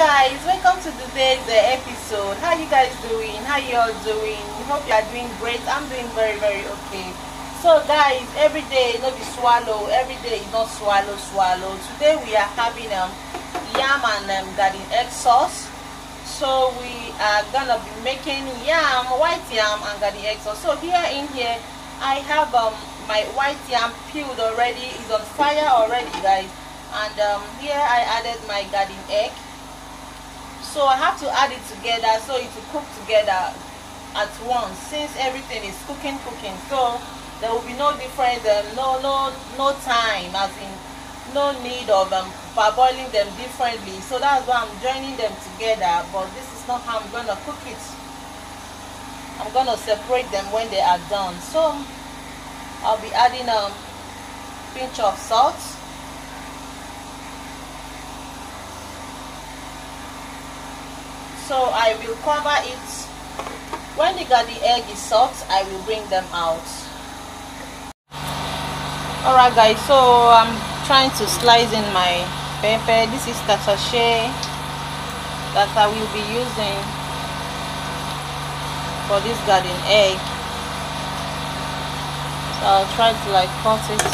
guys welcome to today's uh, episode. How you guys doing? How you all doing? Hope you are doing great. I'm doing very very okay. So guys every day no be swallow. Every day is not swallow swallow. Today we are having um yam and um, garden egg sauce. So we are gonna be making yam white yam and garden egg sauce. So here in here i have um my white yam peeled already. It's on fire already guys. And um, here I added my garden egg so I have to add it together so it will cook together at once since everything is cooking cooking. So there will be no difference um, no no no time as in no need of um, parboiling them differently. So that's why I'm joining them together but this is not how I'm gonna cook it. I'm gonna separate them when they are done. So I'll be adding a um, pinch of salt so I will cover it. When the garden egg is soft I will bring them out. Alright guys so I'm trying to slice in my pepper. This is tatashe that I will be using for this garden egg. So I'll try to like cut it.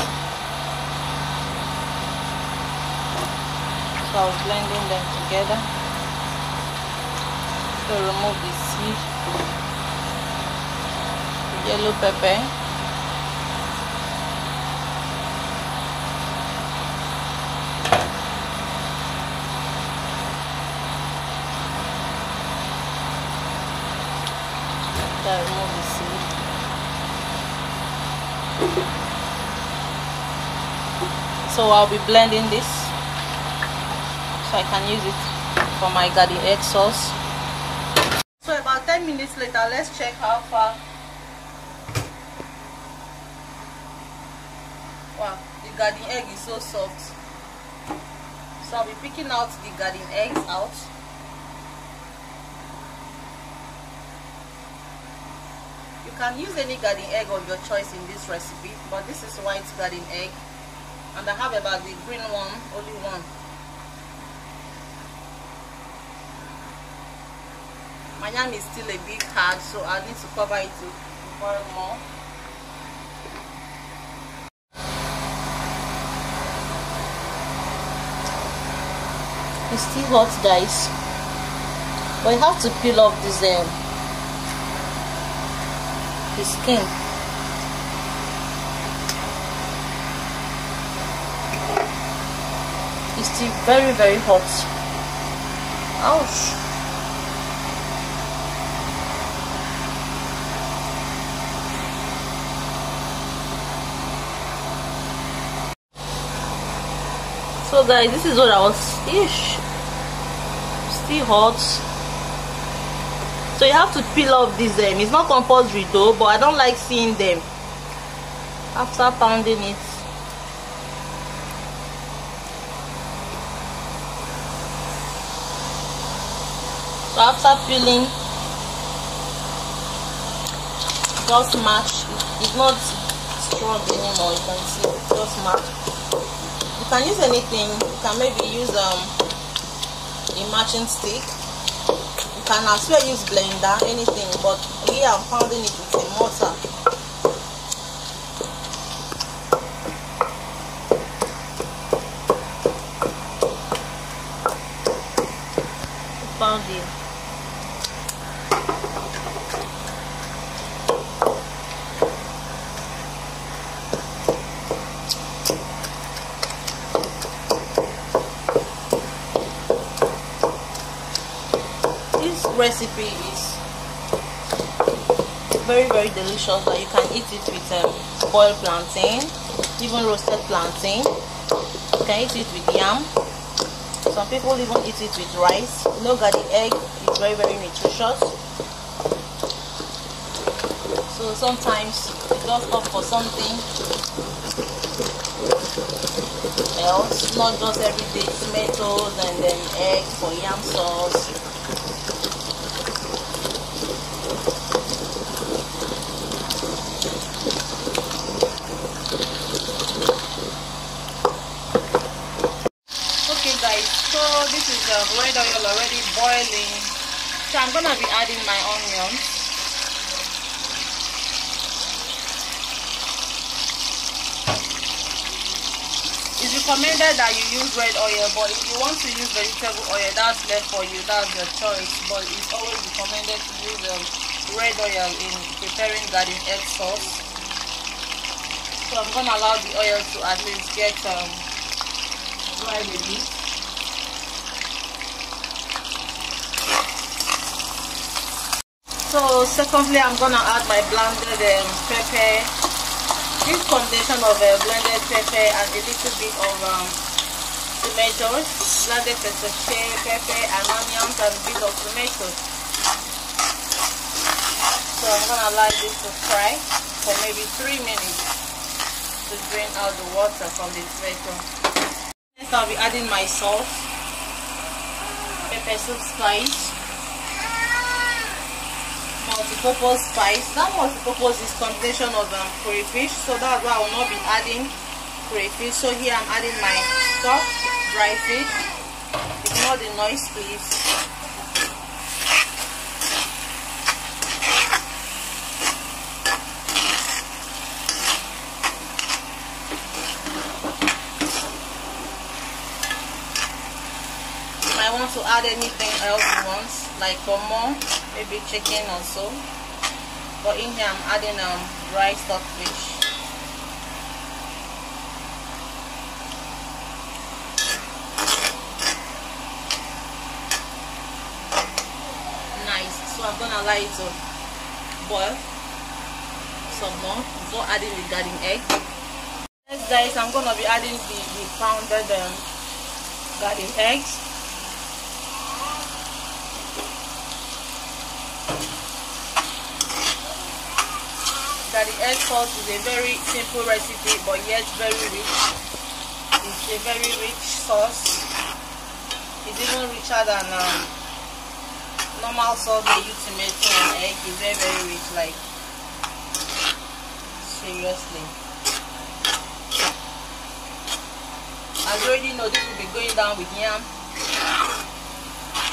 So blending them together to remove the seed. Yellow pepper. Remove the seed. So I'll be blending this. So I can use it for my garden egg sauce. 10 later let's check how far. Wow the garden egg is so soft. So I'll be picking out the garden eggs out. You can use any garden egg of your choice in this recipe but this is white garden egg and I have about the green one only one my yam is still a bit hard so I need to cover it to boil more. It's still hot guys. But you have to peel off this um, the skin. It's still very very hot. Ouch so guys this is what I was ish. Still hot. So you have to peel off these um, it's not compulsory though but I don't like seeing them after pounding it. So after peeling just mash. It's not strong anymore you can see. Just mash you can use anything. You can maybe use um a matching stick. You can as well use blender anything but here i'm pounding it with a mortar. Pounding recipe is very very delicious that you can eat it with um, boiled plantain even roasted plantain. You can eat it with yam. Some people even eat it with rice. You know the egg is very very nutritious. So sometimes you just opt for something else. Not just everyday tomatoes and then egg for yam sauce so this is um, red oil so i'm gonna be adding my onions. It's recommended that you use red oil but if you want to use vegetable oil that's left for you. That's your choice. But it's always recommended to use um, red oil in preparing garden egg sauce. So i'm gonna allow the oil to at least get um, dry a bit so secondly i'm gonna add my blended um, pepper. This combination of uh, blended pepper and a little bit of um, tomatoes blended pepper pepper and onions and a bit of tomatoes so i'm gonna allow this to fry for maybe three minutes to drain out the water from the tomato. Next i'll be adding my salt pepper soup spice multi-purpose spice. That multi-purpose is combination of um, crayfish. So that's why I will not be adding crayfish. So here I'm adding my stock dry fish. Ignore the noise please. I want to add anything else you want like for more maybe chicken also. But in here I'm adding um rice dry stockfish. Nice. So I'm gonna allow it to boil some more before adding the garden egg. Next guys I'm gonna be adding the, the pounded um, garden eggs that the egg sauce is a very simple recipe but yet very rich. It's a very rich sauce. It's even richer than um, normal sauce they use tomato and egg. It's very very rich like seriously. As you already know this will be going down with yam.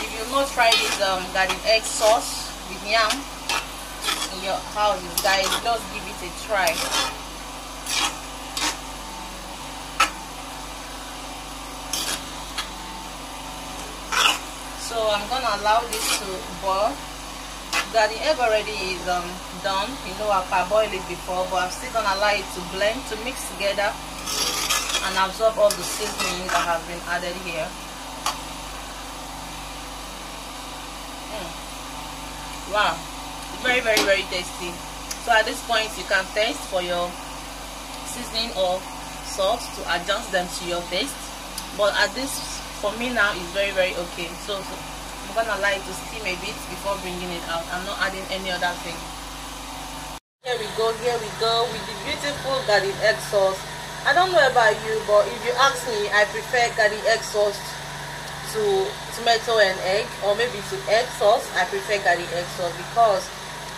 If you've not tried this um garden egg sauce with yam your houses guys just give it a try. So i'm gonna allow this to boil. That the egg already is um, done. You know i've parboiled it before but i'm still gonna allow it to blend to mix together and absorb all the seasoning that have been added here. Mm. wow very very very tasty. So at this point you can taste for your seasoning or salt to adjust them to your taste. But at this for me now is very very okay. So, so i'm gonna like to steam a bit before bringing it out. I'm not adding any other thing. Here we go here we go with the beautiful garden egg sauce. I don't know about you but if you ask me i prefer garden egg sauce to tomato and egg or maybe to egg sauce i prefer garden egg sauce because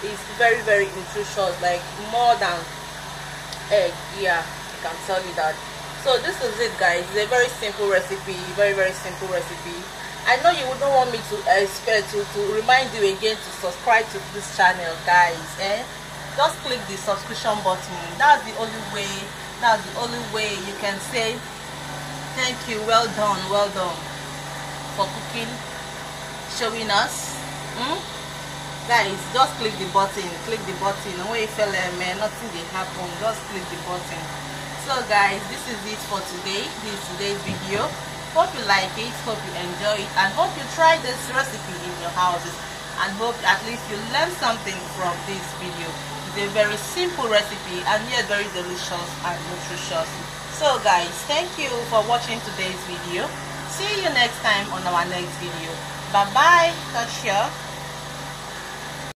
it's very very nutritious like more than egg. Yeah i can tell you that. So this is it guys. It's a very simple recipe very very simple recipe. I know you wouldn't want me to expect to, to remind you again to subscribe to this channel guys eh? Just click the subscription button. That's the only way that's the only way you can say thank you well done well done for cooking showing us hmm? Guys just click the button click the button. When you feel eh, like man nothing will happen just click the button. So guys this is it for today. This is today's video. Hope you like it. Hope you enjoy it. And hope you try this recipe in your houses and hope at least you learn something from this video. It's a very simple recipe and yet very delicious and nutritious. So guys thank you for watching today's video. See you next time on our next video. Bye bye here